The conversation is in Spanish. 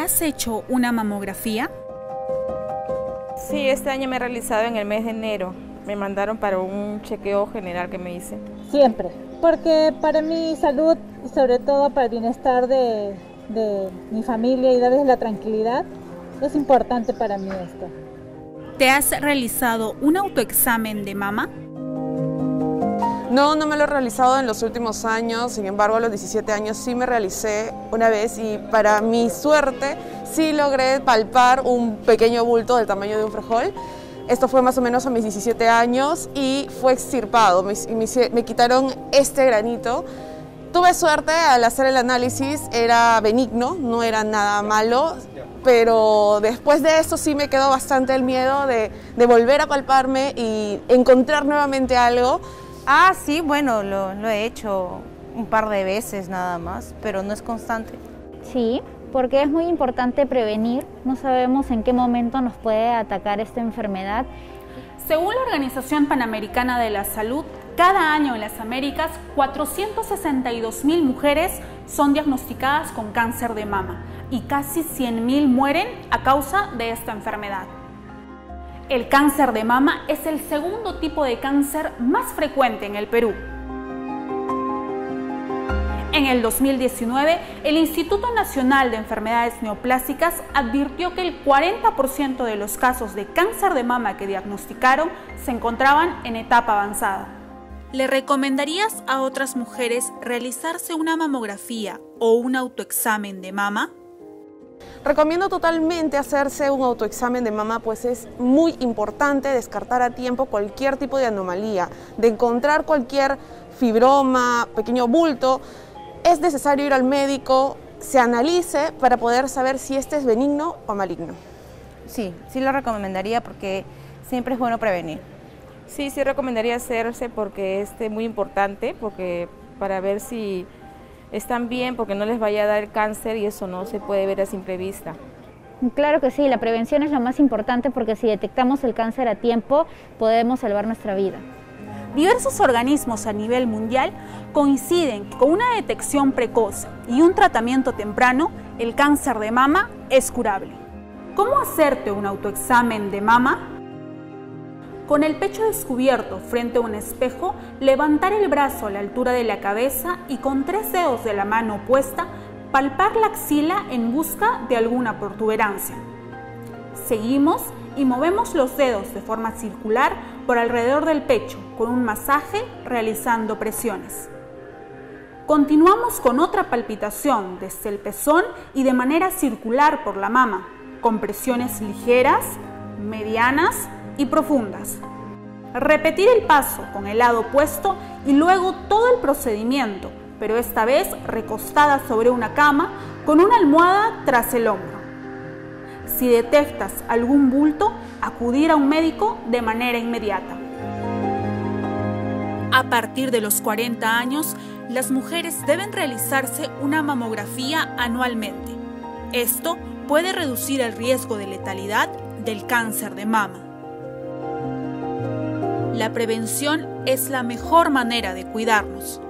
has hecho una mamografía? Sí, este año me he realizado en el mes de enero. Me mandaron para un chequeo general que me hice. Siempre, porque para mi salud y sobre todo para el bienestar de, de mi familia y darles la tranquilidad, es importante para mí esto. ¿Te has realizado un autoexamen de mama? No, no me lo he realizado en los últimos años, sin embargo a los 17 años sí me realicé una vez y para mi suerte sí logré palpar un pequeño bulto del tamaño de un frijol. Esto fue más o menos a mis 17 años y fue extirpado, me, me, quitaron este granito. Tuve suerte al hacer el análisis, era benigno, no era nada malo, pero después de eso sí me quedó bastante el miedo de volver a palparme y encontrar nuevamente algo Ah, sí, bueno, lo, lo, he hecho un par de veces nada más, pero no es constante. Sí, porque es muy importante prevenir. No sabemos en qué momento nos puede atacar esta enfermedad. Según la Organización Panamericana de la Salud, cada año en las Américas 462 mil mujeres son diagnosticadas con cáncer de mama y casi 100 mil mueren a causa de esta enfermedad. El cáncer de mama es el segundo tipo de cáncer más frecuente en el Perú. En el 2019, el Instituto Nacional de Enfermedades Neoplásicas advirtió que el 40% de los casos de cáncer de mama que diagnosticaron se encontraban en etapa avanzada. ¿Le recomendarías a otras mujeres realizarse una mamografía o un autoexamen de mama? Recomiendo totalmente hacerse un autoexamen de mama, pues es muy importante descartar a tiempo cualquier tipo de anomalía, de encontrar cualquier fibroma, pequeño bulto. Es necesario ir al médico, se analice para poder saber si este es benigno o maligno. Sí, sí lo recomendaría porque siempre es bueno prevenir. Sí, sí recomendaría hacerse porque es muy importante, porque para ver si están bien porque no les vaya a dar cáncer y eso no se puede ver a simple vista. Claro que sí, la prevención es lo más importante porque si detectamos el cáncer a tiempo podemos salvar nuestra vida. Diversos organismos a nivel mundial coinciden que con una detección precoz y un tratamiento temprano, el cáncer de mama es curable. ¿Cómo hacerte un autoexamen de mama? Con el pecho descubierto frente a un espejo, levantar el brazo a la altura de la cabeza y con tres dedos de la mano opuesta, palpar la axila en busca de alguna protuberancia. Seguimos y movemos los dedos de forma circular por alrededor del pecho con un masaje realizando presiones. Continuamos con otra palpitación desde el pezón y de manera circular por la mama, con presiones ligeras, medianas y profundas. Repetir el paso con el lado opuesto y luego todo el procedimiento, pero esta vez recostada sobre una cama con una almohada tras el hombro. Si detectas algún bulto, acudir a un médico de manera inmediata. A partir de los 40 años, las mujeres deben realizarse una mamografía anualmente. Esto puede reducir el riesgo de letalidad del cáncer de mama. La prevención es la mejor manera de cuidarnos.